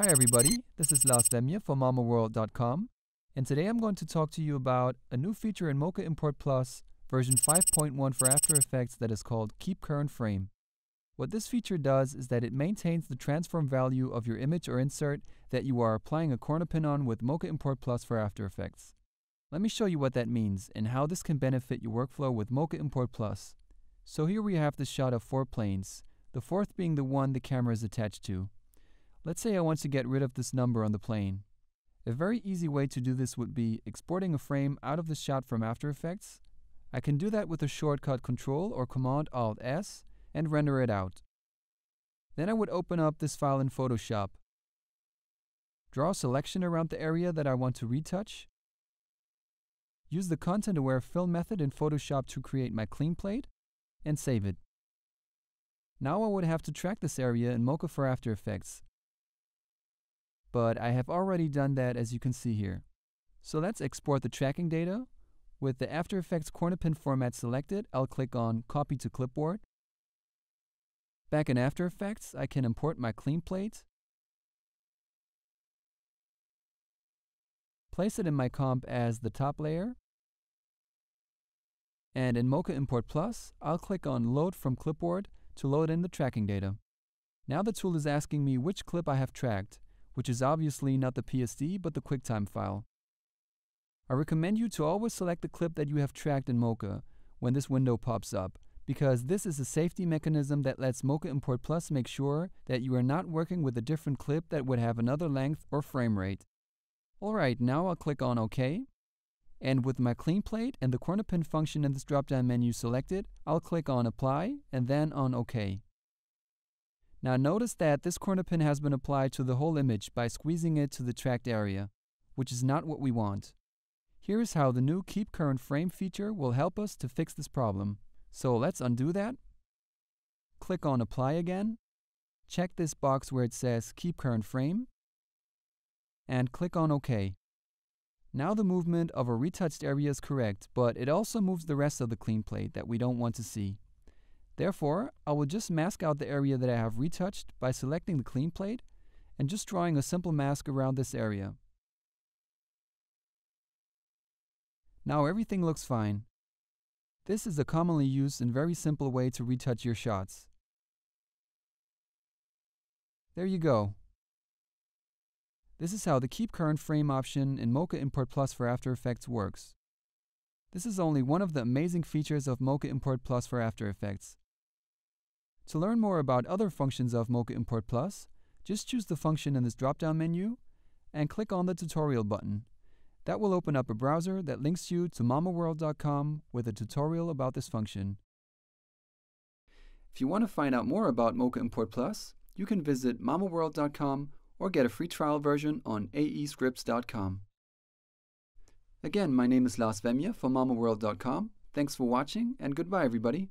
Hi everybody, this is Lars Vemje from MamoWorld.com and today I'm going to talk to you about a new feature in Mocha Import Plus version 5.1 for After Effects that is called Keep Current Frame. What this feature does is that it maintains the transform value of your image or insert that you are applying a corner pin on with Mocha Import Plus for After Effects. Let me show you what that means and how this can benefit your workflow with Mocha Import Plus. So here we have the shot of four planes, the fourth being the one the camera is attached to. Let's say I want to get rid of this number on the plane. A very easy way to do this would be exporting a frame out of the shot from After Effects. I can do that with a shortcut Control or Command Alt S and render it out. Then I would open up this file in Photoshop. Draw a selection around the area that I want to retouch. Use the Content Aware Fill method in Photoshop to create my clean plate and save it. Now I would have to track this area in Mocha for After Effects but I have already done that as you can see here. So let's export the tracking data. With the After Effects corner pin format selected, I'll click on Copy to Clipboard. Back in After Effects, I can import my clean plate, place it in my comp as the top layer, and in Mocha Import Plus, I'll click on Load from Clipboard to load in the tracking data. Now the tool is asking me which clip I have tracked, which is obviously not the PSD but the QuickTime file. I recommend you to always select the clip that you have tracked in Mocha when this window pops up, because this is a safety mechanism that lets Mocha Import Plus make sure that you are not working with a different clip that would have another length or frame rate. Alright, now I'll click on OK. And with my clean plate and the corner pin function in this drop-down menu selected, I'll click on Apply and then on OK. Now notice that this corner pin has been applied to the whole image by squeezing it to the tracked area, which is not what we want. Here is how the new Keep Current Frame feature will help us to fix this problem. So let's undo that. Click on Apply again. Check this box where it says Keep Current Frame. And click on OK. Now the movement of a retouched area is correct, but it also moves the rest of the clean plate that we don't want to see. Therefore, I will just mask out the area that I have retouched by selecting the clean plate and just drawing a simple mask around this area. Now everything looks fine. This is a commonly used and very simple way to retouch your shots. There you go. This is how the Keep Current Frame option in Mocha Import Plus for After Effects works. This is only one of the amazing features of Mocha Import Plus for After Effects. To learn more about other functions of Mocha Import Plus, just choose the function in this drop-down menu and click on the tutorial button. That will open up a browser that links you to mamoworld.com with a tutorial about this function. If you want to find out more about Mocha Import Plus, you can visit mamoworld.com or get a free trial version on aescripts.com. Again, my name is Lars Vemje from mamoworld.com. Thanks for watching and goodbye everybody.